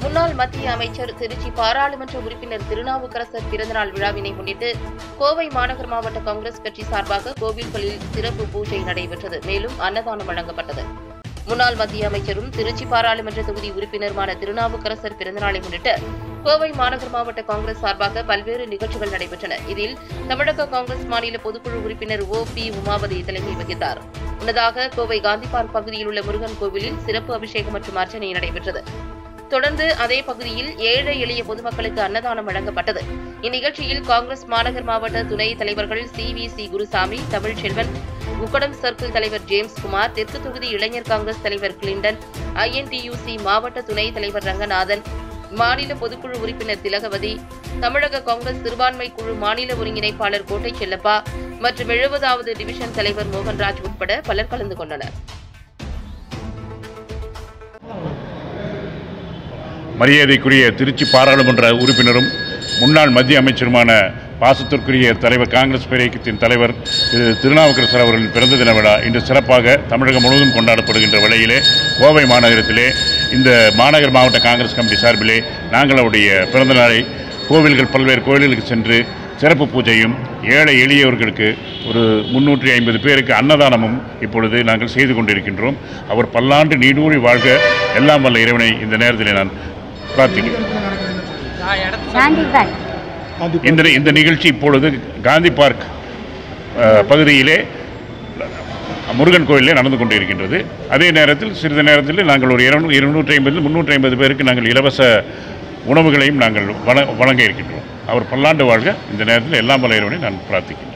முன்னாள் மத்திய அமைச்சர் திருச்சி பாராளுமன்ற உறுப்பினர் திருநாவுக்கரசர் பிறந்தநாள் விழாவினை முன்னிட்டு கோவை மாநகர் மாவட்ட காங்கிரஸ் கட்சி சார்பாக கோவில்களில் சிறப்பு பூஜை நடைபெற்றது. மேலும் அன்னதானம் வழங்கப்பட்டது. முன்னாள் மத்திய அமைச்சரும் திருச்சி பாராளுமன்ற தொகுதி உறுப்பினருமான திருநாவுக்கரசர் பிறந்தநாளை முன்னிட்டு கோவை மாநகர் மாவட்ட காங்கிரஸ் சார்பாக பல்வேறு நிகழ்ச்சிகள் நடைபெற்றன. இதில் தமிழக காங்கிரஸ் மாநில பொதுக்குழு உறுப்பினர் ஓ. பி. உமாபதி தலைமை வகித்தார். முன்னதாக கோவை காந்தி பார்க் பகுதியில் உள்ள முருகன் கோவிலில் சிறப்பு அபிஷேகம் மற்றும் அர்ச்சனை நடைபெற்றது. தொடர்ந்து அதே பகுதியில் ஏழை எளிய பொதுமக்களுக்கு அன்னதானம் வழங்கப்பட்டது. இந்நிகழ்ச்சியில் காங்கிரஸ் மாநகர் மாவட்ட துணை தலைவர்கள் C V C Gurusamy Tamilselvan Ukkadam circle தலைவர் ஜேம்ஸ் குமார் தெற்கு தொகுதி இளைஞர் காங்கிரஸ் தலைவர் கிளிண்டன் ஐஎன்டியூசி மாவட்ட துணைத் தலைவர் ரங்கநாதன் மாநில பொதுக்குழு உறுப்பினர் திலகவதி தமிழக காங்கிரஸ் சிறுபான்மை குழு மாநில ஒருங்கிணைப்பாளர் கோட்டை செல்லப்பா மற்றும் எழுபதாவது டிவிஷன் தலைவர் மோகன்ராஜ் உட்பட பலர் கலந்து கொண்டனர். மரியாதைக்குரிய திருச்சி பாராளுமன்ற உறுப்பினரும் முன்னாள் மத்திய அமைச்சருமான பாசத்திற்குரிய தலைவர் காங்கிரஸ் பேரியக்கத்தின் தலைவர் திரு திருநாவுக்கரசர் அவர்களின் பிறந்த தின விழா இன்று சிறப்பாக தமிழகம் முழுவதும் கொண்டாடப்படுகின்ற வேளையிலே கோவை மாநகரத்திலே இந்த மாநகர் மாவட்ட காங்கிரஸ் கமிட்டி சார்பிலே நாங்கள் அவருடைய பிறந்த நாளை கோவில்கள் பல்வேறு கோவில்களுக்கு சென்று சிறப்பு பூஜையும் ஏழை எளியவர்களுக்கு ஒரு முன்னூற்றி ஐம்பது பேருக்கு அன்னதானமும் இப்பொழுது நாங்கள் செய்து கொண்டிருக்கின்றோம். அவர் பல்லாண்டு நீடூழி வாழ்க. எல்லாம் வல்ல இறைவனை இந்த நேரத்தில் நான் பிரார்த்திக்கிறேன் இந்த இந்த நிகழ்ச்சி இப்பொழுது காந்தி பார்க் பகுதியிலே முருகன் கோயிலே நடந்து கொண்டிருக்கின்றது. அதே நேரத்தில் சிறிது நேரத்தில் நாங்கள் ஒரு இருநூ இருநூற்றி ஐம்பது முந்நூற்றி ஐம்பது பேருக்கு நாங்கள் இலவச உணவுகளையும் நாங்கள் வழ வழங்க இருக்கின்றோம். அவர் பல்லாண்டு வாழ்க. இந்த நேரத்தில் எல்லாம் வல்ல இறைவனை நான் பிரார்த்திக்கின்றேன்.